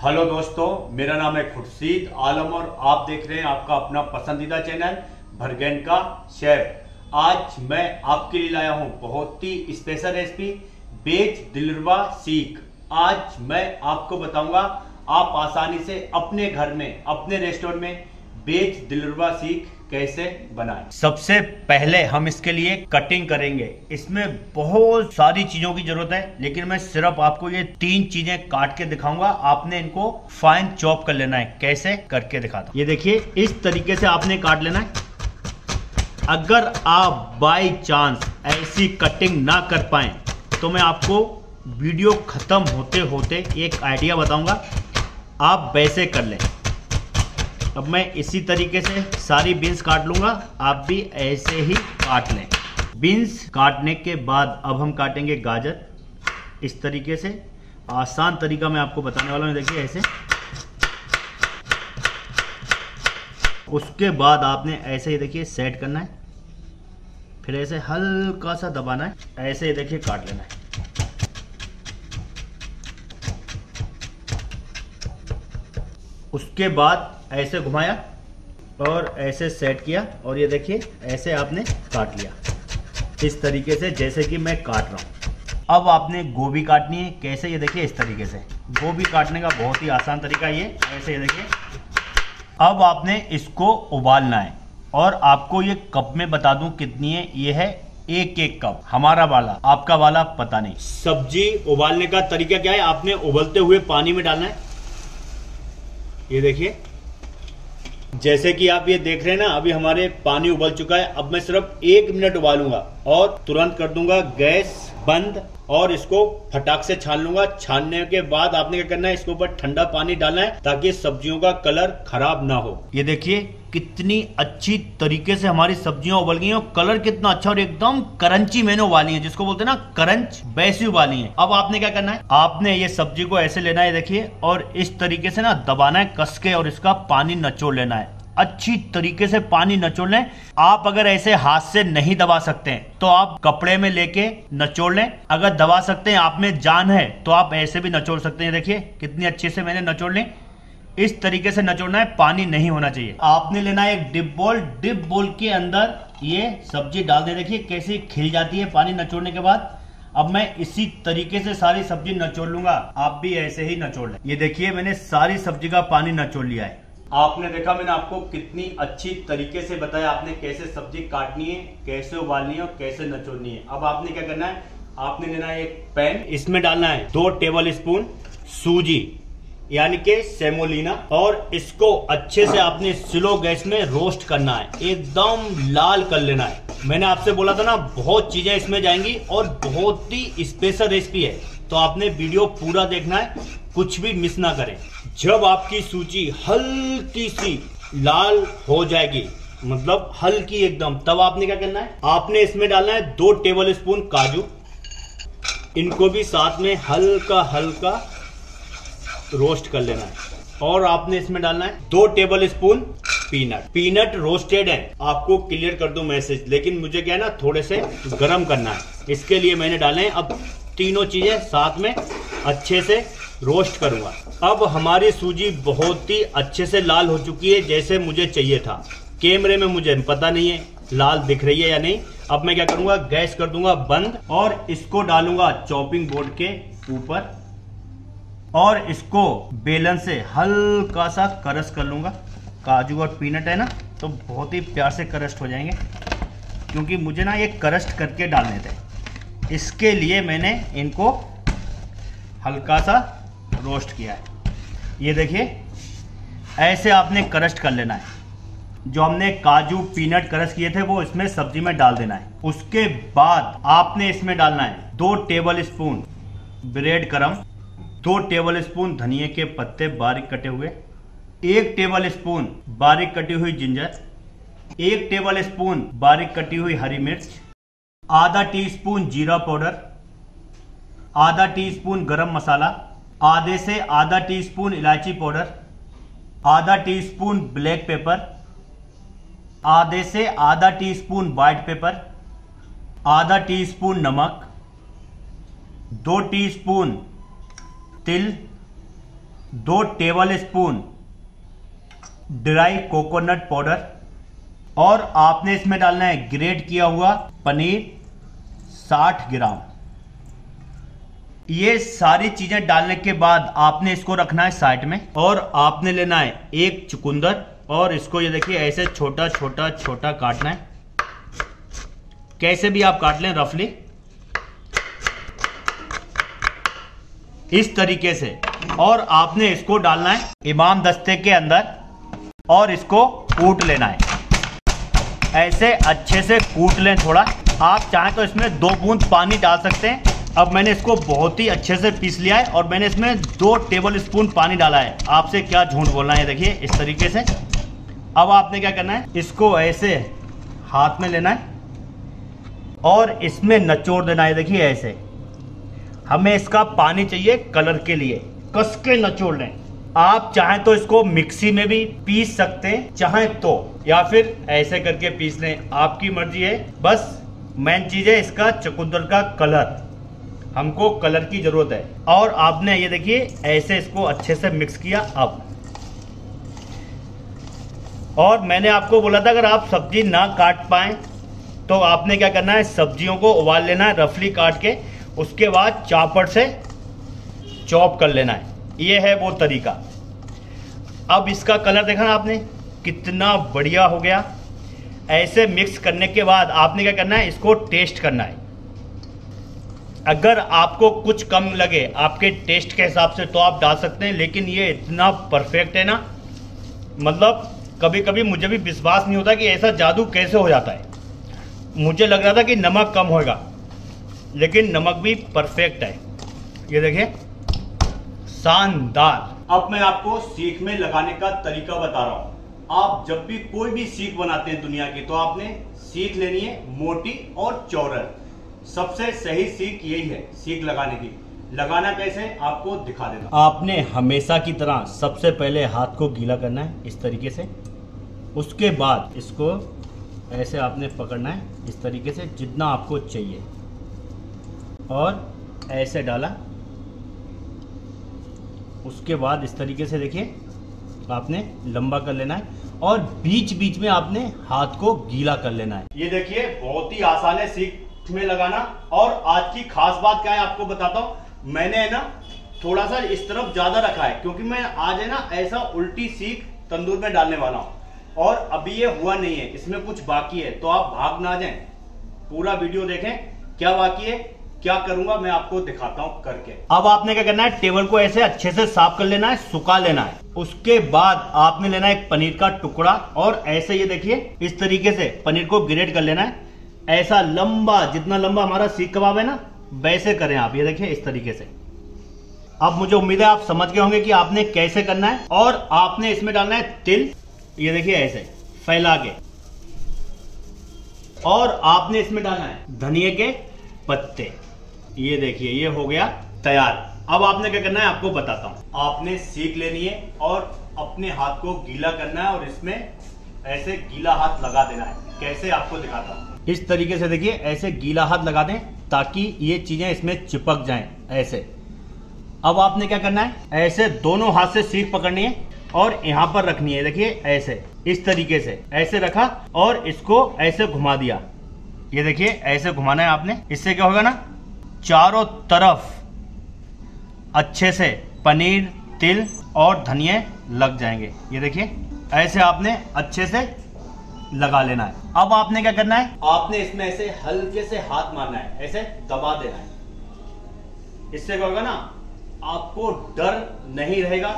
Hello दोस्तों, मेरा नाम है खुर्शीद आलम और आप देख रहे हैं आपका अपना पसंदीदा चैनल भरगैन का शेफ आज मैं आपके लिए लाया हूँ बहुत ही स्पेशल रेसिपी बेच दिलरवा सीख। आज मैं आपको बताऊँगा, आप आसानी से अपने घर में, अपने रेस्टोरेंट में बेच दिलरवा सीख कैसे बनाएँ? सबसे पहले हम इसके लिए कटिंग करेंगे। इसमें बहुत सारी चीज़ों की ज़रूरत है, लेकिन मैं सिर्फ़ आपको ये तीन चीज़ें काट के दिखाऊँगा। आपने इनको फाइन चॉप कर लेना है। कैसे? करके दिखाता ये देखिए, इस तरीके से आपने काट लेना है। अगर आप बाई चांस ऐसी कटिंग ना कर पाए तो मैं आपको वीडियो खत्म होते होते एक आइडिया बताऊँगा। आप वैसे कर लें। अब मैं इसी तरीके से सारी बीन्स काट लूँगा। आप भी ऐसे ही काट लें। बीन्स काटने के बाद अब हम काटेंगे गाजर। इस तरीके से आसान तरीका मैं आपको बताने वाला हूँ। देखिए ऐसे। उसके बाद आपने ऐसे ही देखिए सेट करना है। फिर ऐसे हल्का सा दबाना है। ऐसे ही देखिए काट लेना है। उसके बाद ऐसे घुमाया और ऐसे सेट किया और ये देखिए, ऐसे आपने काट लिया। इस तरीके से जैसे कि मैं काट रहा हूँ। अब आपने गोभी काटनी है। कैसे? ये देखिए, इस तरीके से। गोभी काटने का बहुत ही आसान तरीका ये, ऐसे ये देखिए। अब आपने इसको उबालना है। और आपको ये कप में बता दूँ कितनी है। ये है एक एक कप। हमारा वाला, आपका वाला पता नहीं। सब्ज़ी उबालने का तरीका क्या है? आपने उबलते हुए पानी में डालना है। ये देखिए। जैसे कि आप ये देख रहे हैं ना, अभी हमारे पानी उबल चुका है। अब मैं सिर्फ़ एक मिनट उबालूँगा और तुरंत कर दूँगा गैस बंद। और इसको फटाक से छान लूँगा। छानने के बाद आपने क्या करना है? इसके ऊपर ठंडा पानी डालना है ताकि सब्जियों का कलर खराब ना हो। ये देखिए, कितनी अच्छी तरीके से हमारी सब्ज़ियाँ उबल गई हैं और कलर कितना अच्छा और एकदम करंची मैंने उबाली है, जिसको बोलते हैं ना, करंच वैसी उबाली है। अब आपने क्या करना है? आपने ये सब्ज़ी को ऐसे लेना है, देखिए, और इस तरीके से ना दबाना है, कस के और इसका पानी नचोड़ लेना है। अच्छी तरीके से पानी नचोड़ लें आप अगर ऐसे हाथ से नहीं दबा सकते हैं तो आप कपड़े में लेके नचोड़ लें। अगर दबा सकते हैं, आप में जान है तो आप ऐसे भी नचोड़ सकते हैं। देखिए, कितनी अच्छे से मैंने नचोड़ ली। इस तरीके से नचोड़ना है, पानी नहीं होना चाहिए। आपने लेना है एक डिप बोल। डिप बोल के अंदर ये सब्ज़ी डाल दे। देखिए, कैसे खिल जाती है पानी नचोड़ने के बाद। अब मैं इसी तरीके से सारी सब्ज़ी नचोड़ लूँगा। आप भी ऐसे ही नचोड़ लें। ये देखिए, मैंने सारी सब्ज़ी का पानी नचोड़ लिया है। आपने देखा, मैंने आपको कितनी अच्छी तरीके से बताया, आपने कैसे सब्ज़ी काटनी है, कैसे उबालनी है और कैसे नचोड़नी है। अब आपने क्या करना है? आपने लेना है एक पैन, इसमें डालना है दो टेबल स्पून सूजी, यानी के सेमोलिना, और इसको अच्छे से आपने स्लो गैस में रोस्ट करना है। एकदम लाल कर लेना है। मैंने आपसे बोला था ना, बहुत चीज़ें इसमें जाएँगी और बहुत ही स्पेशल रेसिपी है। तो आपने वीडियो पूरा देखना है। कुछ भी मिस ना करें। जब आपकी सूची हल्की सी लाल हो जाएगी मतलब हल्की एकदम, तब आपने क्या करना है? आपने इसमें डालना है दो टेबल स्पून काजू। इनको भी साथ में हल्का हल्का रोस्ट कर लेना है। और आपने इसमें डालना है दो tablespoon peanut. Peanut roasted है। आपको क्लियर कर दो मैसेज, लेकिन मुझे क्या है ना, थोड़े से गर्म करना है। इसके लिए मैंने डाले हैं अब तीनों चीज़ें साथ में अच्छे से रोस्ट करूँगा। अब हमारी सूजी बहुत ही अच्छे से लाल हो चुकी है, जैसे मुझे चाहिए था। कैमरे में मुझे पता नहीं है, लाल दिख रही है या नहीं। अब मैं क्या करूँगा, गैस कर दूँगा बंद और इसको डालूँगा चॉपिंग बोर्ड के ऊपर और इसको बेलन से हल्का सा करस कर लूँगा। काजू और पीनट है ना तो बहुत ही प्यार से करस्ट हो जाएँगे, क्योंकि मुझे ना ये करस्ट करके डालने थे। इसके लिए मैंने इनको हल्का सा रोस्ट किया है। ये देखिए, ऐसे आपने करस्ट कर लेना है। जो हमने काजू पीनट करस किए थे, वो इसमें सब्ज़ी में डाल देना है। उसके बाद आपने इसमें डालना है दो टेबल स्पून ब्रेड क्रम दो टेबल स्पून धनिए के पत्ते बारीक कटे हुए, एक टेबल स्पून बारीक कटी हुई जिंजर एक टेबल स्पून बारीक कटी हुई हरी मिर्च, आधा टीस्पून जीरा पाउडर, आधा टीस्पून गरम मसाला आधे से आधा टीस्पून इलायची पाउडर, आधा टीस्पून ब्लैक पेपर, आधे से आधा टीस्पून व्हाइट पेपर, आधा टीस्पून नमक, दो टीस्पून तिल, दो tablespoon dry coconut powder और आपने इसमें डालना है ग्रेट किया हुआ पनीर 60 ग्राम। ये सारी चीज़ें डालने के बाद आपने इसको रखना है साइड में और आपने लेना है एक चुकंदर और इसको ये देखिए ऐसे छोटा छोटा छोटा काटना है। कैसे भी आप काट लें रफली। इस तरीके से। और आपने इसको डालना है इमाम दस्ते के अंदर और इसको कूट लेना है। ऐसे अच्छे से कूट लें थोड़ा। आप चाहें तो इसमें दो बूंद पानी डाल सकते हैं। अब मैंने इसको बहुत ही अच्छे से पीस लिया है और मैंने इसमें दो टेबल स्पून पानी डाला है। आपसे क्या झूठ बोलना है देखिए, इस तरीके से। अब आपने क्या करना है, इसको ऐसे हाथ में लेना है और इसमें नचोड़ देना है, देखिए, ऐसे। हमें इसका पानी चाहिए कलर के लिए। कस के नचोड़ लें। आप चाहें तो इसको मिक्सी में भी पीस सकते हैं, चाहें तो। या फिर ऐसे करके पीस लें, आपकी मर्ज़ी है। बस मेन चीज़ है इसका चकुंदर का कलर। हमको कलर की ज़रूरत है। और आपने ये देखिए, ऐसे इसको अच्छे से मिक्स किया अब। और मैंने आपको बोला था, अगर आप सब्ज़ी ना काट पाए तो आपने क्या करना है, सब्जियों को उबाल लेना है रफली काट के, उसके बाद चापड़ से चॉप कर लेना है। ये है वो तरीका। अब इसका कलर देखा ना आपने, कितना बढ़िया हो गया। ऐसे मिक्स करने के बाद आपने क्या करना है, इसको टेस्ट करना है। अगर आपको कुछ कम लगे आपके टेस्ट के हिसाब से तो आप डाल सकते हैं, लेकिन ये इतना परफेक्ट है ना। मतलब कभी कभी मुझे भी विश्वास नहीं होता कि ऐसा जादू कैसे हो जाता है। मुझे लग रहा था कि नमक कम होगा लेकिन नमक भी परफेक्ट है। ये देखिए, शानदार। अब मैं आपको सीख में लगाने का तरीका बता रहा हूँ। आप जब भी कोई भी सीख बनाते हैं दुनिया की तो आपने सीख लेनी है मोटी और चौरर सबसे सही सीख यही है सीख लगाने की। लगाना कैसे? आपको दिखा देना आपने हमेशा की तरह सबसे पहले हाथ को गीला करना है इस तरीके से। उसके बाद इसको ऐसे आपने पकड़ना है इस तरीके से जितना आपको चाहिए। और ऐसे डाला। उसके बाद इस तरीके से देखिए आपने लंबा कर लेना है और बीच बीच में आपने हाथ को गीला कर लेना है। ये देखिए बहुत ही आसान है सीख। में लगाना। और आज की खास बात क्या है आपको बताता हूँ। मैंने है ना, थोड़ा सा इस तरफ़ ज़्यादा रखा है, क्योंकि मैं आज है ना, ऐसा उल्टी सीख तंदूर में डालने वाला हूँ। और अभी ये हुआ नहीं है, इसमें कुछ बाकी है तो आप भाग ना जाए। पूरा वीडियो देखें, क्या बाकी है, क्या करूँगा मैं आपको दिखाता हूँ करके। अब आपने क्या करना है, टेबल को ऐसे अच्छे से साफ़ कर लेना है, सुखा लेना है। उसके बाद आपने लेना है एक पनीर का टुकड़ा, और ऐसे ये देखिए, इस तरीके से पनीर को ग्रेट कर लेना है। ऐसा लंबा, जितना लंबा हमारा सीख कबाब है ना, वैसे करें आप, ये देखिए इस तरीके से। अब मुझे उम्मीद है आप समझ गए होंगे कि आपने कैसे करना है, और आपने इसमें डालना है तिल। ये देखिए ऐसे, फैला के। और आपने इसमें डालना है धनिए के पत्ते। ये देखिए, ये हो गया तैयार। अब आपने क्या करना है, आपको बताता हूँ। आपने सीख लेनी है, और अपने हाथ को गीला करना है, और इसमें ऐसे गीला हाथ लगा देना है। कैसे, आपको दिखाता हूँ। इस तरीके से देखिए, ऐसे गीला हाथ लगा दें ताकि ये चीज़ें इसमें चिपक जाएँ, ऐसे। अब आपने क्या करना है? ऐसे दोनों हाथ से सीख पकड़नी है और यहाँ पर रखनी है, देखिए, ऐसे, इस तरीके से, ऐसे रखा और इसको ऐसे घुमा दिया। ये देखिए, ऐसे घुमाना है आपने। इससे क्या होगा ना? चारों तरफ़ अच्छे से पनीर, तिल और धनिया लग जाएँगे। ये देखिए, ऐसे आपने अच्छे से लगा लेना है। अब आपने क्या करना है? आपने इसमें ऐसे हल्के से हाथ मारना है, ऐसे दबा देना है। इससे क्या होगा ना, आपको डर नहीं रहेगा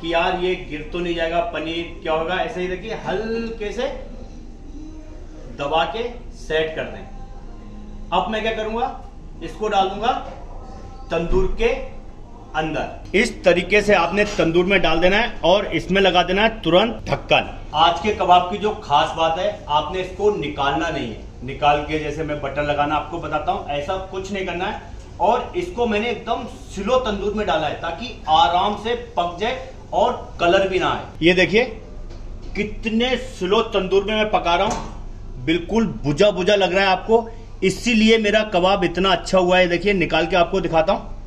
कि यार ये गिर तो नहीं जाएगा, पनीर क्या होगा, ऐसे ही देखिए, हल्के से दबा के सेट कर दें। अब मैं क्या करूँगा, इसको डाल दूँगा तंदूर के अंदर। इस तरीके से आपने तंदूर में डाल देना है और इसमें लगा देना है तुरंत ढक्कन। आज के कबाब की जो खास बात है आपने इसको निकालना नहीं है। निकाल के जैसे मैं बटर लगाना आपको बताता हूँ ऐसा कुछ नहीं करना है। और इसको मैंने एकदम स्लो तंदूर में डाला है ताकि आराम से पक जाए और कलर भी ना आए। ये देखिए कितने स्लो तंदूर में मैं पका रहा हूँ। बिल्कुल बुझा बुझा लग रहा है आपको। इसीलिए मेरा कबाब इतना अच्छा हुआ है। देखिए निकाल के आपको दिखाता हूँ।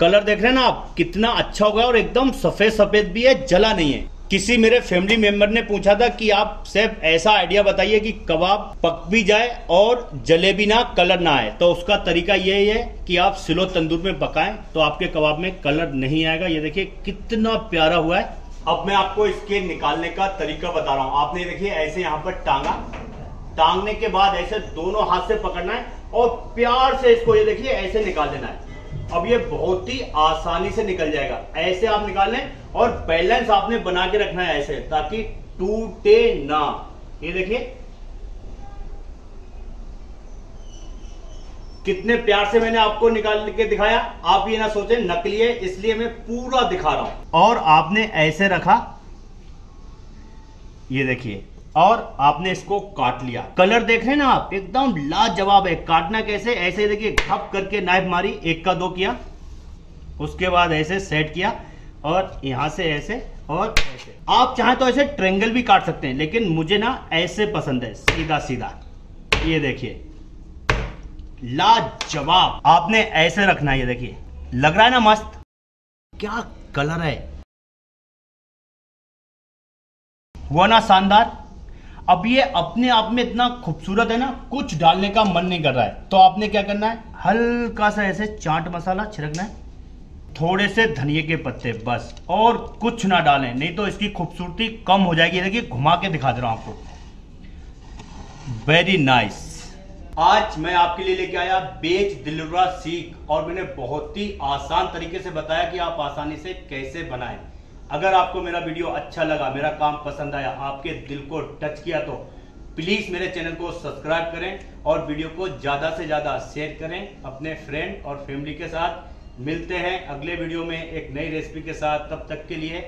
कलर देख रहे हैं ना आप? कितना अच्छा हो गया और एकदम सफ़ेद सफ़ेद भी है, जला नहीं है। किसी मेरे फैमिली मेंबर ने पूछा था कि आप सिर्फ़ ऐसा आइडिया बताइए कि कबाब पक भी जाए और जले भी ना कलर ना आए। तो उसका तरीका यही है कि आप सिलो तंदूर में पकाएँ तो आपके कबाब में कलर नहीं आएगा। ये देखिए, कितना प्यारा हुआ है। अब मैं आपको इसके निकालने का तरीका बता रहा हूँ। आपने देखिए, ऐसे यहाँ पर टांगा। टांगने के बाद ऐसे दोनों हाथ से पकड़ना है और प्यार से इसको, ये देखिए, ऐसे निकाल देना है। अब ये बहुत ही आसानी से निकल जाएगा। ऐसे आप निकाल लें और बैलेंस आपने बना के रखना है ऐसे, ताकि टूटे ना। ये देखिए। कितने प्यार से मैंने आपको निकाल के दिखाया। आप ये ना सोचे, नकली है, इसलिए मैं पूरा दिखा रहा हूँ। और आपने ऐसे रखा। ये देखिए और आपने इसको काट लिया। कलर देख रहे हैं ना आप? एकदम लाजवाब है। काटना कैसे? ऐसे देखिए, घप करके नाइफ मारी, एक का दो किया, उसके बाद ऐसे सेट किया, और यहाँ से ऐसे, और ऐसे। आप चाहें तो ऐसे ट्रेंगल भी काट सकते हैं, लेकिन मुझे ना ऐसे पसंद है सीधा सीधा ये देखिए। लाजवाब। आपने ऐसे रखना ये देखिए। लग रहा है ना मस्त? क्या कलर है? हुआ ना शानदार। अब ये अपने आप में इतना खूबसूरत है ना, कुछ डालने का मन नहीं कर रहा है। तो आपने क्या करना है? हल्का सा ऐसे चाट मसाला छिड़कना है। थोड़े से धनिए के पत्ते, बस। और कुछ ना डालें, नहीं तो इसकी खूबसूरती कम हो जाएगी। देखिए, घुमा के दिखा दे रहा हूँ आपको। वेरी नाइस आज मैं आपके लिए लेके आया बेच दिलवा सीख, और मैंने बहुत ही आसान तरीके से बताया कि आप आसानी से कैसे बनाएँ। अगर आपको मेरा वीडियो अच्छा लगा, मेरा काम पसंद आया, आपके दिल को टच किया तो प्लीज़ मेरे चैनल को सब्सक्राइब करें और वीडियो को ज़्यादा से ज़्यादा शेयर करें अपने फ्रेंड और फैमिली के साथ। मिलते हैं अगले वीडियो में एक नई रेसिपी के साथ। तब तक के लिए